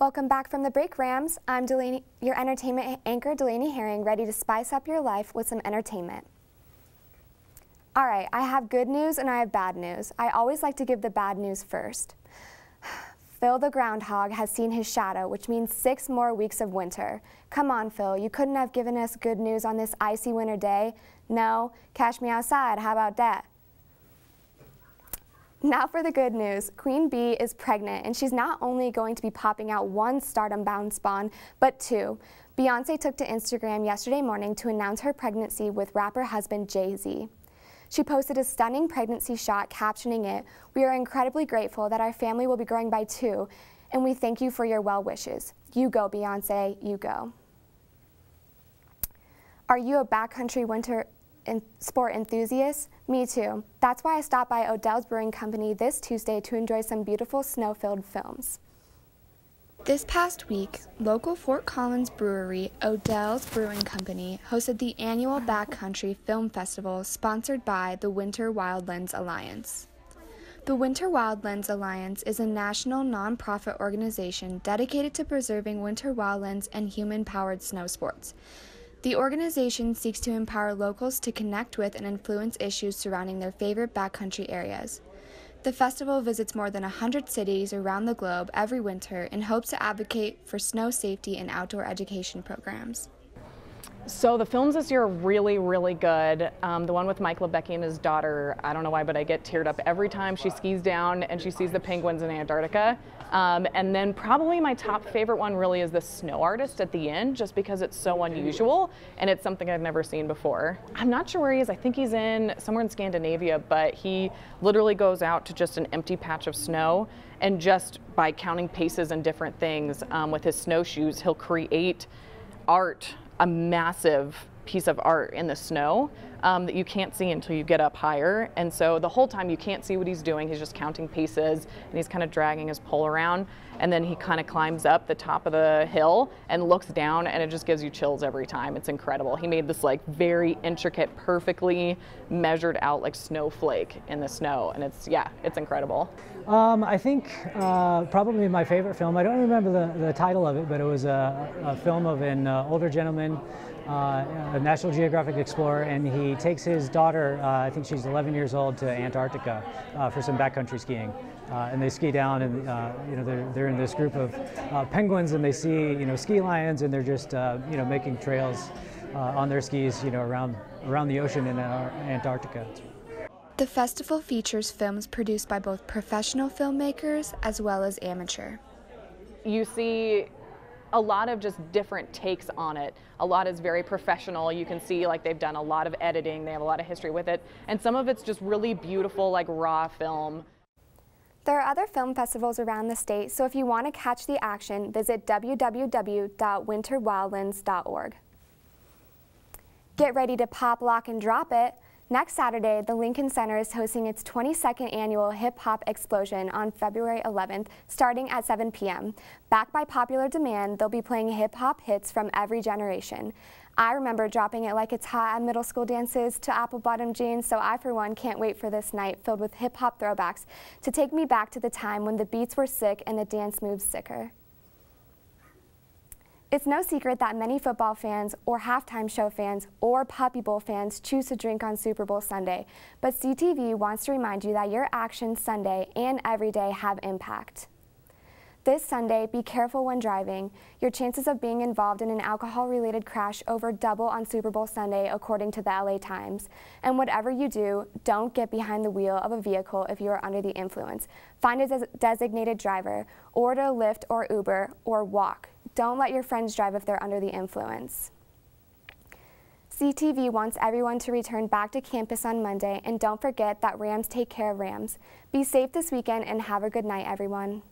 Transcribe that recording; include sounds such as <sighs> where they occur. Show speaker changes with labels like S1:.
S1: Welcome back from the break, Rams. I'm Delany, your entertainment anchor, Delany Herring, ready to spice up your life with some entertainment. All right, I have good news and I have bad news. I always like to give the bad news first. <sighs> Phil the groundhog has seen his shadow, which means six more weeks of winter. Come on, Phil, you couldn't have given us good news on this icy winter day. No, cash me outside, how about that? Now for the good news. Queen Bey is pregnant and she's not only going to be popping out one stardom bound spawn, but two. Beyonce took to Instagram yesterday morning to announce her pregnancy with rapper husband Jay-Z. She posted a stunning pregnancy shot captioning it, We are incredibly grateful that our family will be growing by two, and we thank you for your well wishes. You go, Beyonce, you go. Are you a backcountry winter sport enthusiasts? Me too. That's why I stopped by Odell's Brewing Company this Tuesday to enjoy some beautiful snow-filled films. This past week, local Fort Collins brewery, Odell's Brewing Company, hosted the annual Backcountry Film Festival sponsored by the Winter Wildlands Alliance. The Winter Wildlands Alliance is a national nonprofit organization dedicated to preserving winter wildlands and human powered snow sports. The organization seeks to empower locals to connect with and influence issues surrounding their favorite backcountry areas. The festival visits more than 100 cities around the globe every winter in hopes to advocate for snow safety and outdoor education programs.
S2: So the films this year are really, really good. Um, the one with Mike Libecki and his daughter, I don't know why, but I get teared up every time she skis down and she sees the penguins in Antarctica. Um, and then probably my top favorite one really is the snow artist at the end, just because it's so unusual and it's something I've never seen before. I'm not sure where he is. I think he's in somewhere in Scandinavia, but he literally goes out to just an empty patch of snow and just by counting paces and different things um, with his snowshoes, he'll create art a massive piece of art in the snow um, that you can't see until you get up higher. And so the whole time you can't see what he's doing. He's just counting paces and he's kind of dragging his pole around. And then he kind of climbs up the top of the hill and looks down and it just gives you chills every time. It's incredible. He made this like very intricate, perfectly measured out like snowflake in the snow. And it's, yeah, it's incredible.
S3: Um, I think uh, probably my favorite film, I don't remember the, the title of it, but it was a, a film of an uh, older gentleman uh, a National Geographic explorer, and he takes his daughter, uh, I think she's 11 years old, to Antarctica uh, for some backcountry skiing. Uh, and they ski down, and uh, you know they're, they're in this group of uh, penguins, and they see you know ski lions, and they're just you know making trails on their skis, you know around around the ocean in Antarctica.
S1: The festival features films produced by both professional filmmakers as well as amateur.
S2: You see a lot of just different takes on it. A lot is very professional. You can see like they've done a lot of editing, they have a lot of history with it, and some of it's just really beautiful, like raw film.
S1: There are other film festivals around the state, so if you want to catch the action, visit www.winterwildlands.org. Get ready to pop, lock, and drop it. Next Saturday, the Lincoln Center is hosting its 22nd annual Hip Hop Explosion on February 11th, starting at 7 p.m. Backed by popular demand, they'll be playing hip hop hits from every generation. I remember dropping it like it's hot at middle school dances to apple bottom jeans, so I for one can't wait for this night filled with hip hop throwbacks to take me back to the time when the beats were sick and the dance moves sicker. It's no secret that many football fans or halftime show fans or Puppy Bowl fans choose to drink on Super Bowl Sunday, but CTV wants to remind you that your actions Sunday and every day have impact. This Sunday, be careful when driving. Your chances of being involved in an alcohol-related crash over double on Super Bowl Sunday, according to the LA Times. And whatever you do, don't get behind the wheel of a vehicle if you are under the influence. Find a des designated driver, order Lyft or Uber, or walk. Don't let your friends drive if they're under the influence. CTV wants everyone to return back to campus on Monday, and don't forget that Rams take care of Rams. Be safe this weekend and have a good night, everyone.